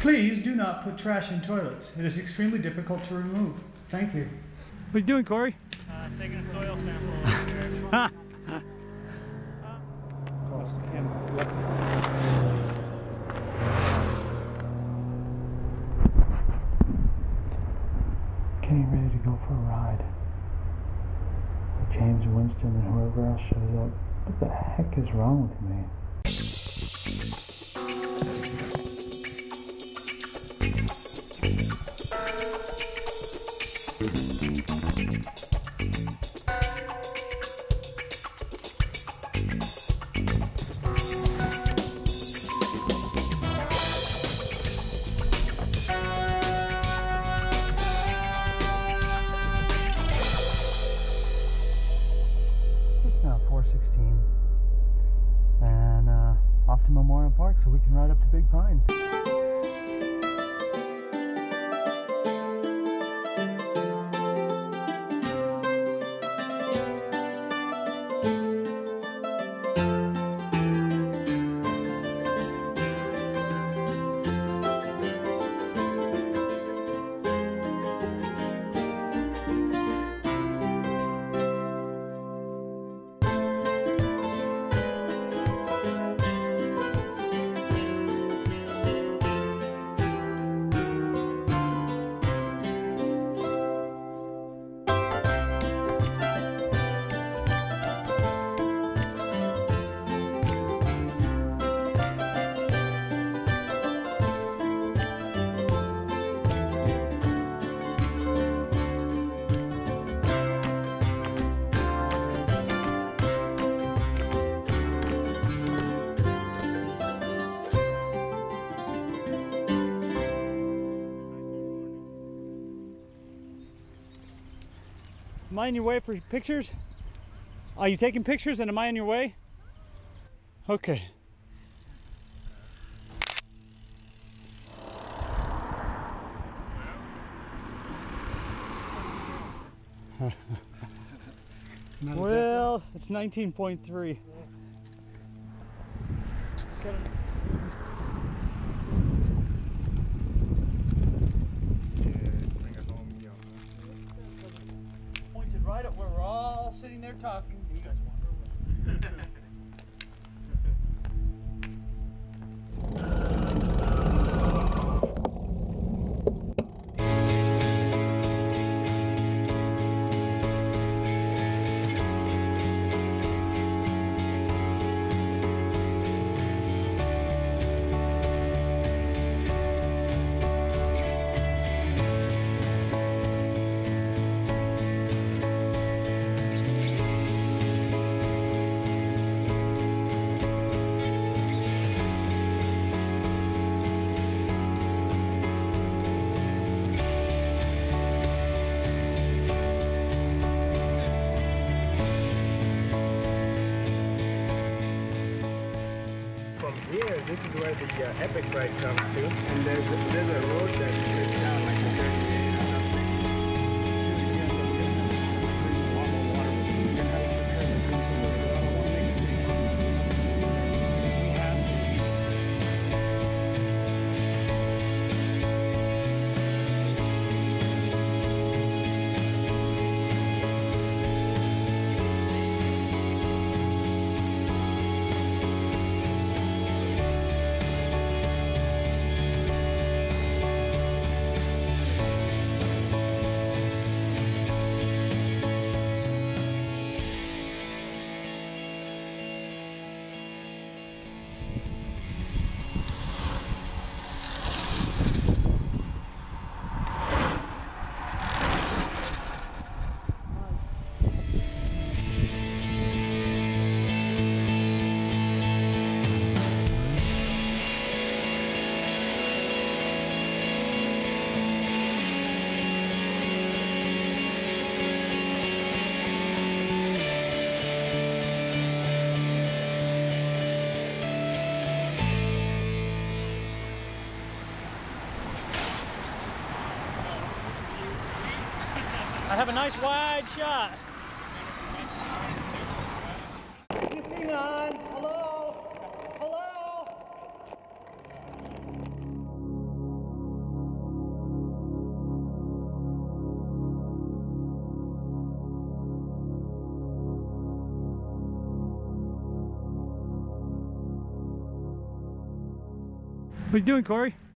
Please do not put trash in toilets. It is extremely difficult to remove. Thank you. What are you doing, Corey? Uh, taking a soil sample. Getting ready to go for a ride. James Winston and whoever else shows up. What the heck is wrong with me? To Memorial Park so we can ride up to Big Pine. Am I in your way for pictures? Are you taking pictures and am I in your way? Okay. well, it's 19.3. right at where we're all sitting there talking. You guys wander away. here, this is where the uh, epic ride comes to, and there's a, there's a road that I have a nice wide shot. What are you doing, Corey?